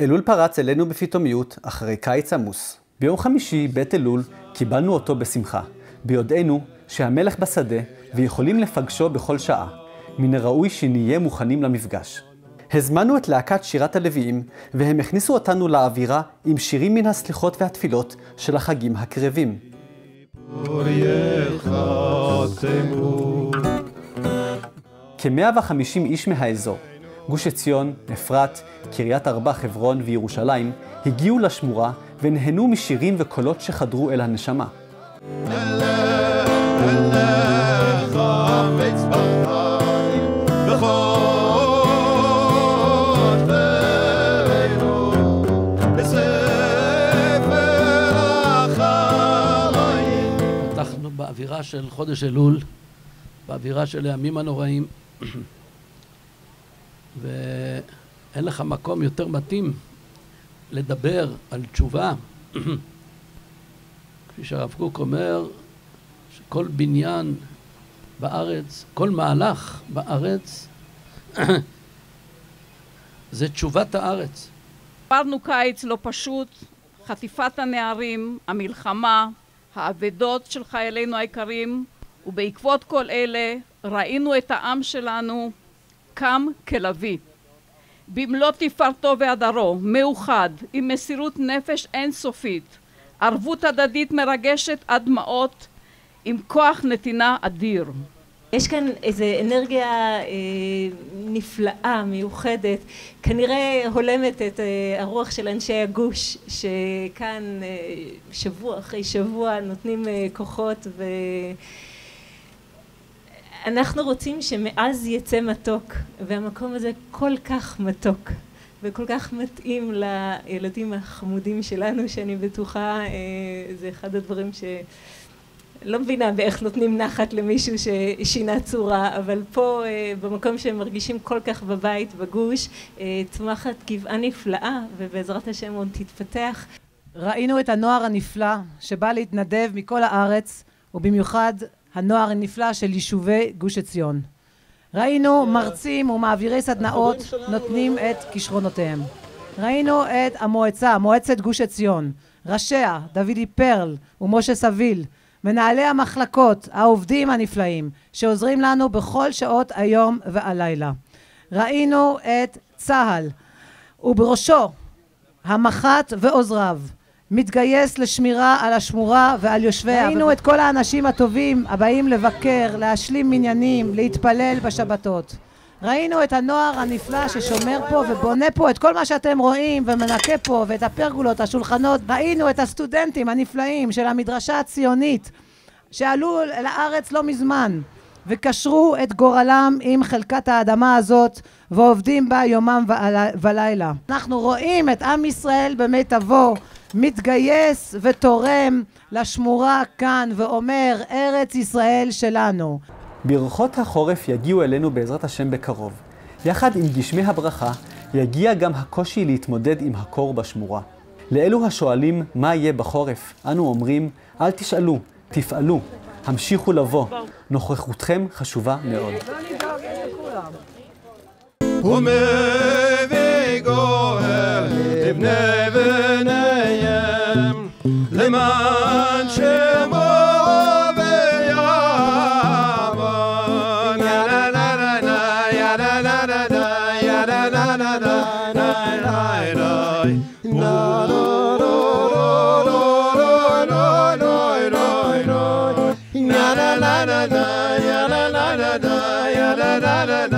אלול פרץ אלינו בפתאומיות אחרי קיץ עמוס. ביום חמישי, בית אלול, קיבלנו אותו בשמחה, ביודענו שהמלך בשדה ויכולים לפגשו בכל שעה. מן הראוי שנהיה מוכנים למפגש. הזמנו את להקת שירת הלוויים, והם הכניסו אותנו לאווירה עם שירים מן הסליחות והתפילות של החגים הקרבים. כ-150 איש מהאזור, גוש עציון, אפרת, קריית ארבע, חברון וירושלים, הגיעו לשמורה ונהנו משירים וקולות שחדרו אל הנשמה. אנחנו באווירה של חודש אלול, באווירה של הימים הנוראים, ואין לך מקום יותר מתאים לדבר על תשובה. כפי שהרב קוק אומר, שכל בניין בארץ, כל מהלך בארץ, זה תשובת הארץ. עברנו קיץ לא פשוט, חטיפת הנערים, המלחמה, האבדות של חיילינו היקרים, ובעקבות כל אלה ראינו את העם שלנו קם כלביא. במלוא תפארתו והדרו, מאוחד, עם מסירות נפש אינסופית, ערבות הדדית מרגשת עד דמעות, עם כוח נתינה אדיר. יש כאן איזו אנרגיה אה, נפלאה, מיוחדת, כנראה הולמת את אה, הרוח של אנשי הגוש, שכאן אה, שבוע אחרי שבוע נותנים אה, כוחות ו... אנחנו רוצים שמעז יצא מתוק, והמקום הזה כל כך מתוק וכל כך מתאים לילדים החמודים שלנו, שאני בטוחה, אה, זה אחד הדברים ש... לא מבינה באיך נותנים נחת למישהו ששינה צורה, אבל פה אה, במקום שהם מרגישים כל כך בבית, בגוש, אה, צומחת גבעה נפלאה, ובעזרת השם עוד תתפתח. ראינו את הנוער הנפלא שבא להתנדב מכל הארץ, ובמיוחד הנוער הנפלא של יישובי גוש עציון. ראינו מרצים ומעבירי סדנאות נותנים את כישרונותיהם. ראינו את המועצה, מועצת גוש עציון, ראשיה, דודי פרל ומשה סביל, מנהלי המחלקות, העובדים הנפלאים, שעוזרים לנו בכל שעות היום והלילה. ראינו את צה"ל, ובראשו המח"ט ועוזריו, מתגייס לשמירה על השמורה ועל יושביה. ראינו את כל האנשים הטובים הבאים לבקר, להשלים מניינים, להתפלל בשבתות. ראינו את הנוער הנפלא ששומר פה ובונה פה את כל מה שאתם רואים ומנקה פה ואת הפרגולות, השולחנות. ראינו את הסטודנטים הנפלאים של המדרשה הציונית שעלו לארץ לא מזמן וקשרו את גורלם עם חלקת האדמה הזאת ועובדים בה יומם ולילה. אנחנו רואים את עם ישראל במיטבו מתגייס ותורם לשמורה כאן ואומר ארץ ישראל שלנו. ברכות החורף יגיעו אלינו בעזרת השם בקרוב. יחד עם גשמי הברכה יגיע גם הקושי להתמודד עם הקור בשמורה. לאלו השואלים מה יהיה בחורף, אנו אומרים, אל תשאלו, תפעלו, המשיכו לבוא. נוכחותכם חשובה מאוד. למען da da da